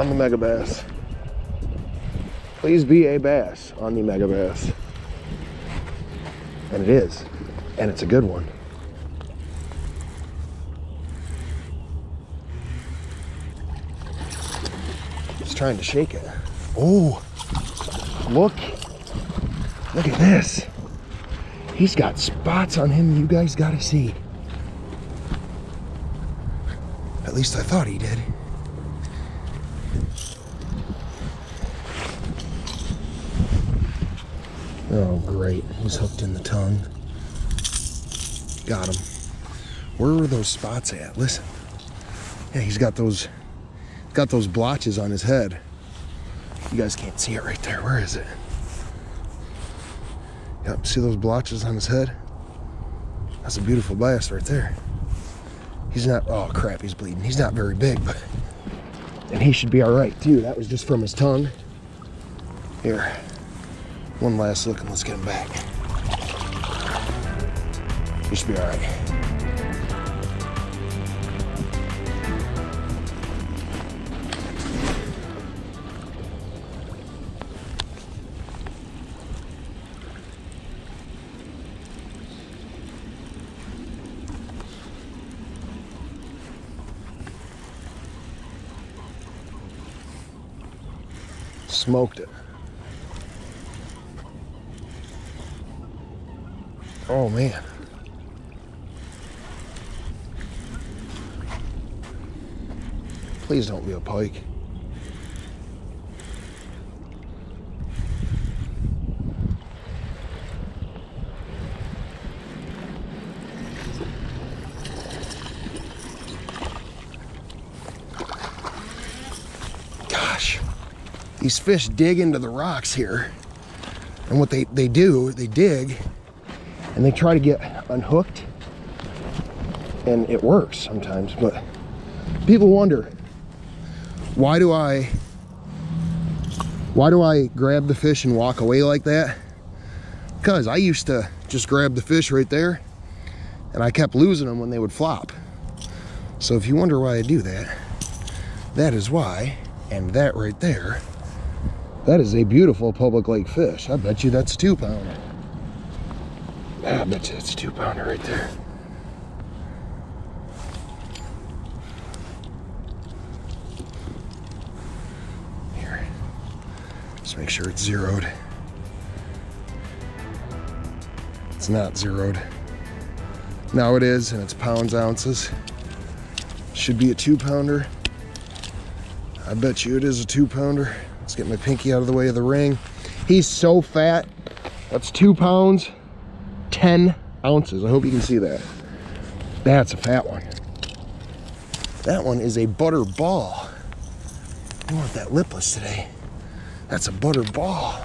on the Megabass. Please be a bass on the Megabass. And it is. And it's a good one. It's trying to shake it. Oh, look. Look at this. He's got spots on him you guys gotta see. At least I thought he did. Oh, great. He's hooked in the tongue. Got him. Where were those spots at? Listen. Yeah, he's got those got those blotches on his head. You guys can't see it right there. Where is it? Yep, see those blotches on his head? That's a beautiful bass right there. He's not, oh crap, he's bleeding. He's not very big, but, and he should be all right too. That was just from his tongue. Here, one last look and let's get him back. He should be all right. Smoked it. Oh man. Please don't be a pike. Gosh, these fish dig into the rocks here. And what they, they do, they dig and they try to get unhooked and it works sometimes but people wonder why do I why do I grab the fish and walk away like that? Because I used to just grab the fish right there and I kept losing them when they would flop. So if you wonder why I do that that is why and that right there that is a beautiful public lake fish. I bet you that's two pound I bet you that's a two pounder right there. Here, just make sure it's zeroed. It's not zeroed. Now it is, and it's pounds, ounces. Should be a two pounder. I bet you it is a two pounder. Let's get my pinky out of the way of the ring. He's so fat. That's two pounds. 10 ounces. I hope you can see that. That's a fat one. That one is a butter ball. I want that lipless today. That's a butter ball.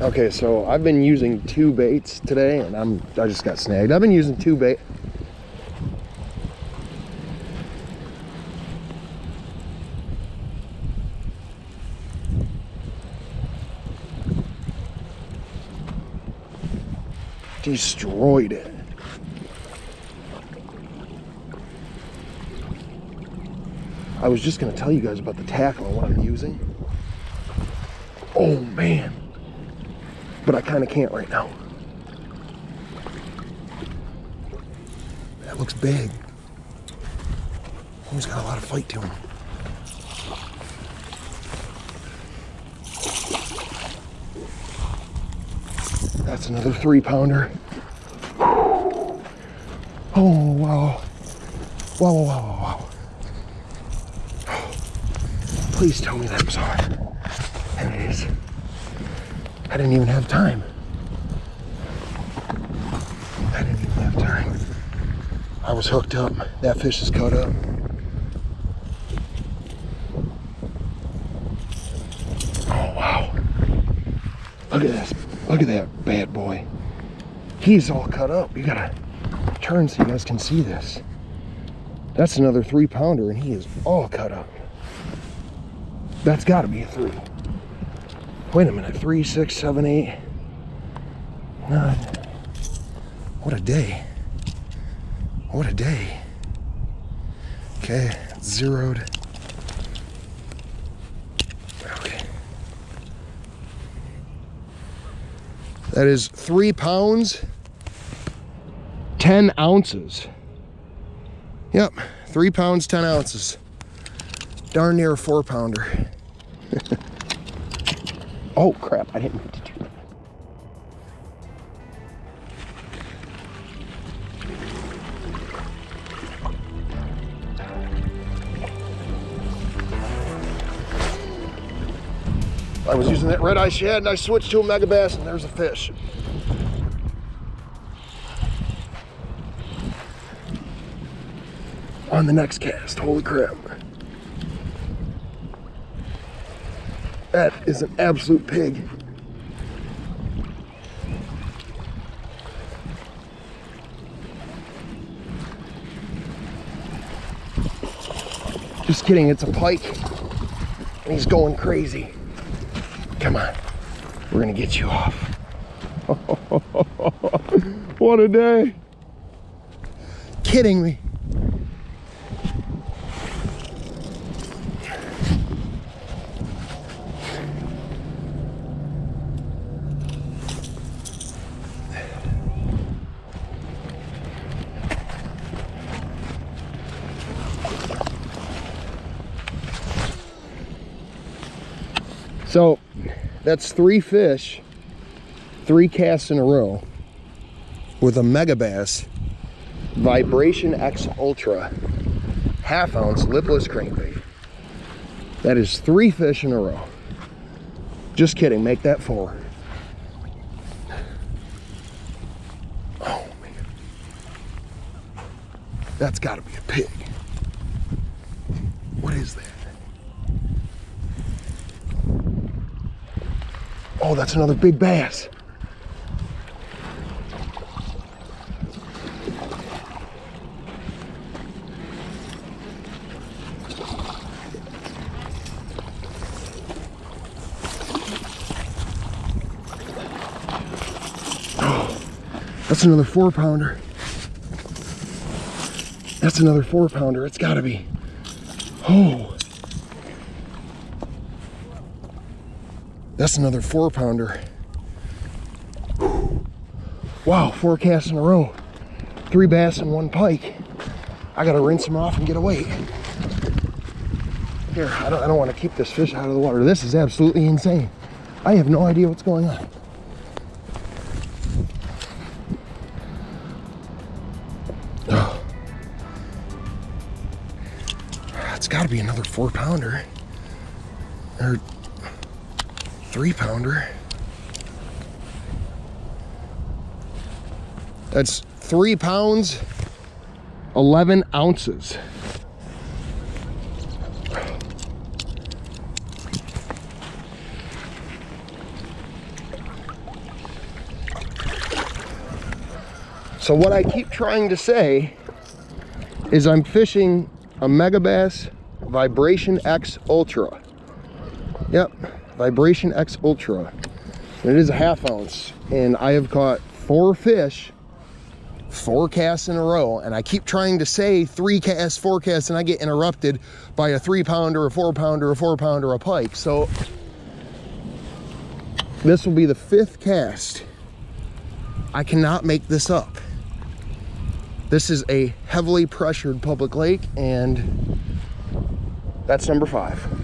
Okay, so I've been using two baits today and I'm I just got snagged. I've been using two bait destroyed it. I was just to tell you guys about the tackle and what I'm using. Oh man. But I kind of can't right now. That looks big. He's got a lot of fight to him. That's another three pounder. Oh, wow. Wow, wow, wow, wow. Please tell me that was on. And it is. I didn't even have time. I didn't even have time. I was hooked up. That fish is cut up. Oh, wow. Look at this. Look at that bad boy. He's all cut up. You gotta turn so you guys can see this. That's another three pounder and he is all cut up. That's gotta be a three. Wait a minute, three, six, seven, eight, nine. What a day. What a day. Okay, zeroed. Okay. That is three pounds, 10 ounces. Yep, three pounds, 10 ounces. Darn near a four pounder. oh crap, I didn't mean to do that. I was using that red eye shad and I switched to a Megabass and there's a fish. On the next cast, holy crap. That is an absolute pig. Just kidding, it's a pike. And he's going crazy. Come on. We're gonna get you off. what a day. Kidding me. So that's three fish, three casts in a row with a Megabass Vibration X Ultra half ounce lipless crankbait. That is three fish in a row. Just kidding, make that four. Oh man. That's gotta be a pig. What is that? Oh, that's another big bass. Oh, that's another four pounder. That's another four pounder. It's gotta be. Oh. That's another four pounder. Wow, four casts in a row. Three bass and one pike. I gotta rinse them off and get away. Here, I don't, I don't want to keep this fish out of the water. This is absolutely insane. I have no idea what's going on. Oh. It's gotta be another four pounder. Or three pounder. That's three pounds, 11 ounces. So what I keep trying to say is I'm fishing a Megabass Vibration X Ultra. Yep, Vibration X Ultra. It is a half ounce and I have caught four fish, four casts in a row. And I keep trying to say three casts, four casts, and I get interrupted by a three pounder, a four pounder, a four pounder, a pike. So this will be the fifth cast. I cannot make this up. This is a heavily pressured public lake and that's number five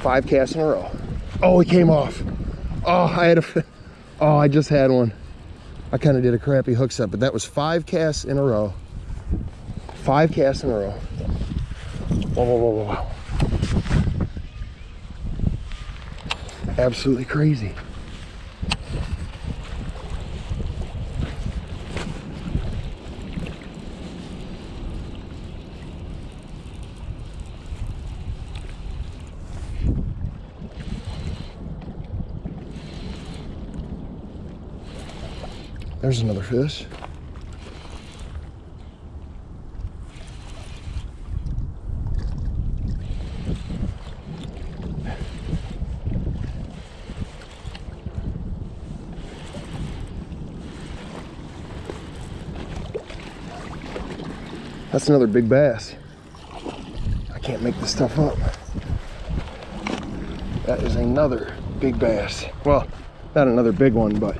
five casts in a row. Oh, he came off. Oh, I had a, oh, I just had one. I kind of did a crappy hook set, but that was five casts in a row. Five casts in a row. Whoa, whoa, whoa, whoa, whoa. Absolutely crazy. There's another fish. That's another big bass. I can't make this stuff up. That is another big bass. Well, not another big one, but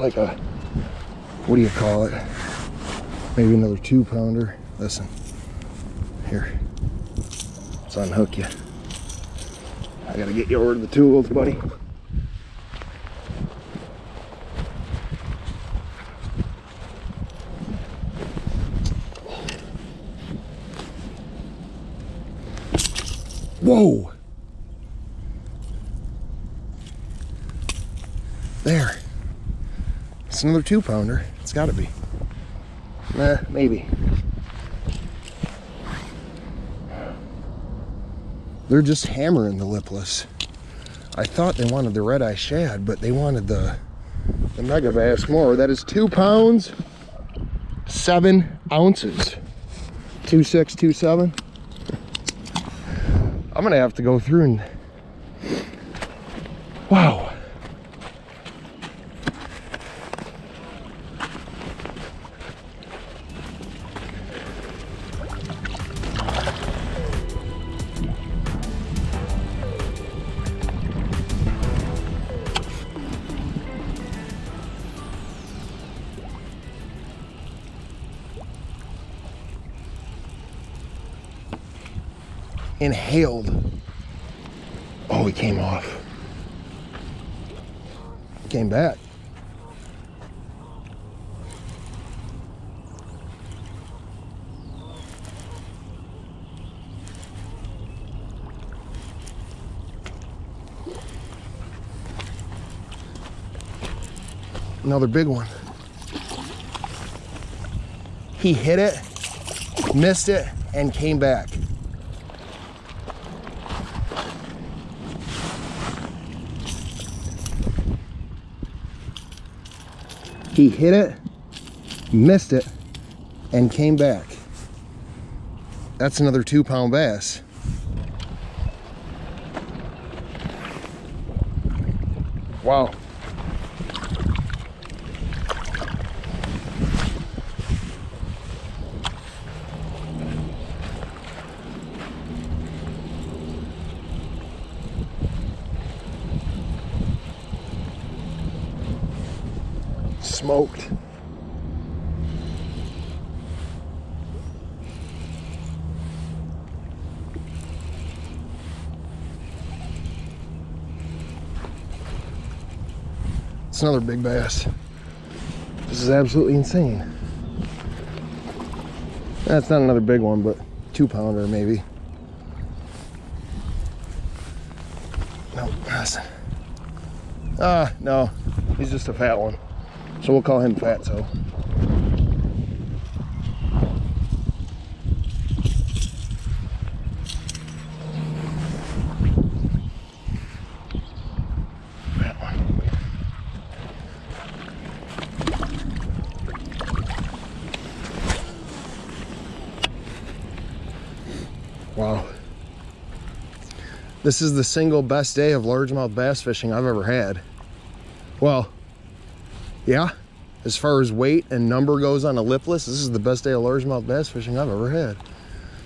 it's, like a, what do you call it? Maybe another two pounder. Listen, here, let's unhook you. I gotta get you over to the tools, buddy. Whoa! There. It's another two pounder. It's gotta be. Nah, maybe. They're just hammering the lipless. I thought they wanted the red eye shad, but they wanted the the Megabass more. That is two pounds, seven ounces. Two six, two seven. I'm gonna have to go through and inhaled. Oh, he came off. Came back. Another big one. He hit it, missed it, and came back. He hit it, missed it, and came back. That's another two pound bass. Wow. Smoked. It's another big bass. This is absolutely insane. That's not another big one, but two pounder maybe. No, ah, no, he's just a fat one. So we'll call him Fatso. Wow. This is the single best day of largemouth bass fishing I've ever had. Well, yeah, as far as weight and number goes on a lipless, this is the best day of largemouth bass fishing I've ever had.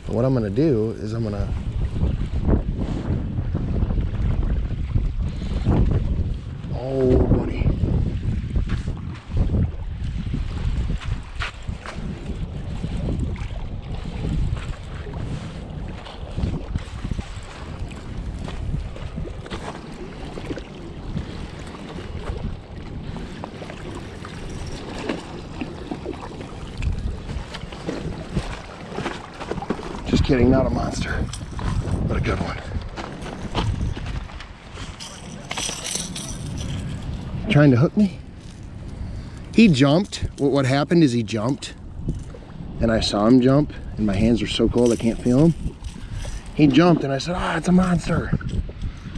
But what I'm gonna do is I'm gonna Oh, buddy. Just kidding, not a monster, but a good one. Trying to hook me? He jumped. What happened is he jumped and I saw him jump and my hands are so cold I can't feel him. He jumped and I said, ah, oh, it's a monster.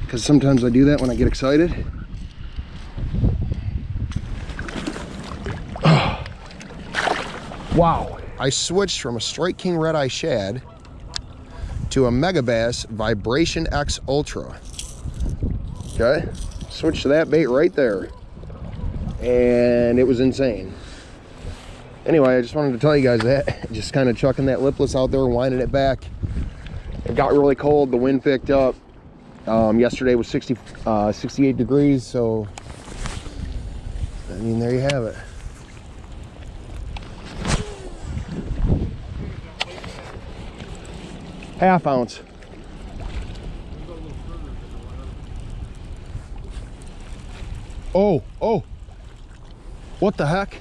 Because sometimes I do that when I get excited. wow. I switched from a Strike King Red Eye Shad to a Megabass Vibration X Ultra. Okay, switch to that bait right there. And it was insane. anyway, I just wanted to tell you guys that. Just kind of chucking that lipless out there, winding it back. It got really cold. The wind picked up. Um, yesterday was 60, uh, 68 degrees, so I mean, there you have it. Half ounce. Oh, oh. What the heck?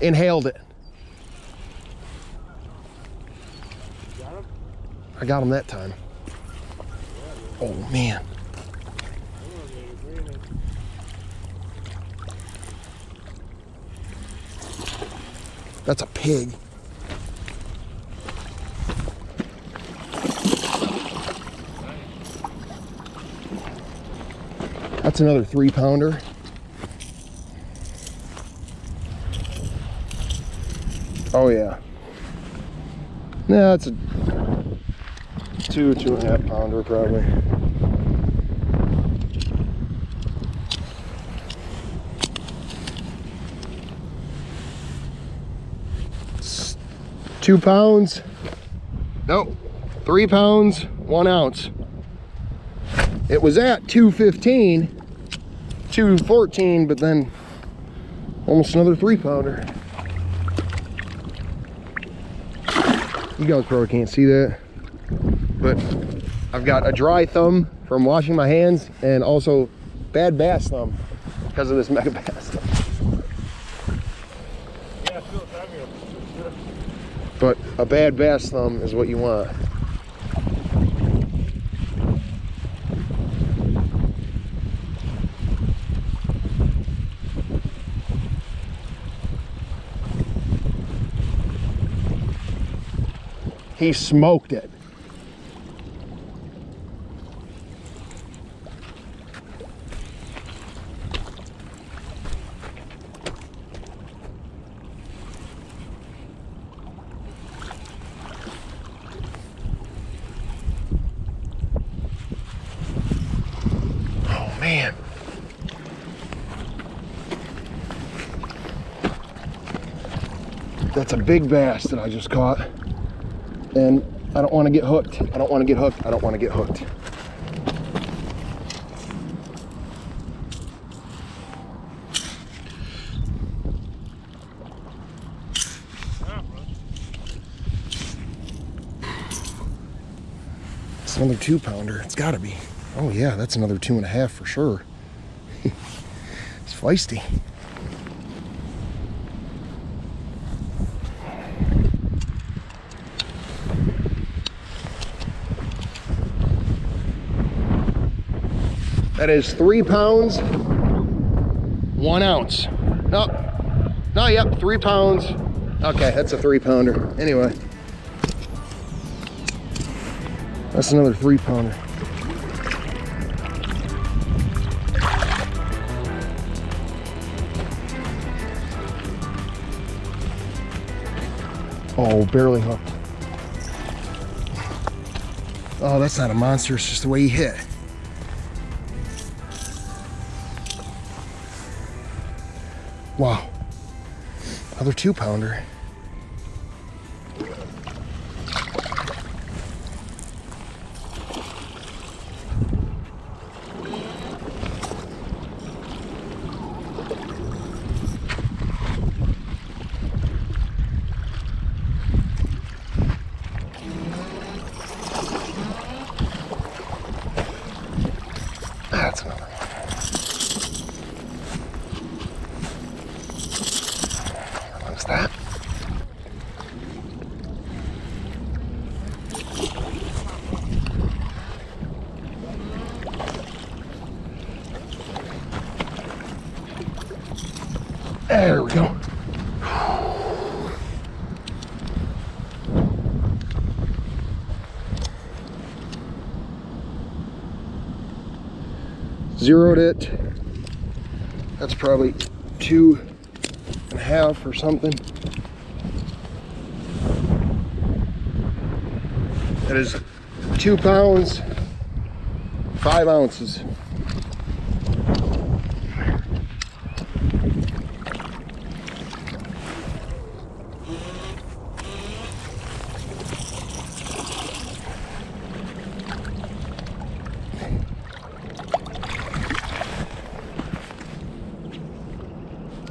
Inhaled it. I got him that time. Oh man. That's a pig. That's another three pounder. Oh yeah. Yeah, it's a two, two and a half pounder probably. It's two pounds. Nope. Three pounds, one ounce. It was at 215, 214, but then almost another three pounder. You guys probably can't see that but I've got a dry thumb from washing my hands and also bad bass thumb because of this Megabass thumb. But a bad bass thumb is what you want. He smoked it. That's a big bass that I just caught. And I don't want to get hooked. I don't want to get hooked. I don't want to get hooked. It's another two pounder. It's got to be. Oh yeah, that's another two and a half for sure. it's feisty. That is three pounds, one ounce. No, no, yep, three pounds. Okay, that's a three pounder. Anyway, that's another three pounder. Oh, barely hooked. Oh, that's not a monster, it's just the way he hit. Wow. Another two pounder. That's another one. What's that? There we go. zeroed it. That's probably two and a half or something. That is two pounds, five ounces.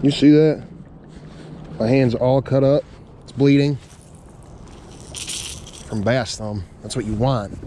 You see that? My hand's all cut up. It's bleeding. From bass thumb. That's what you want.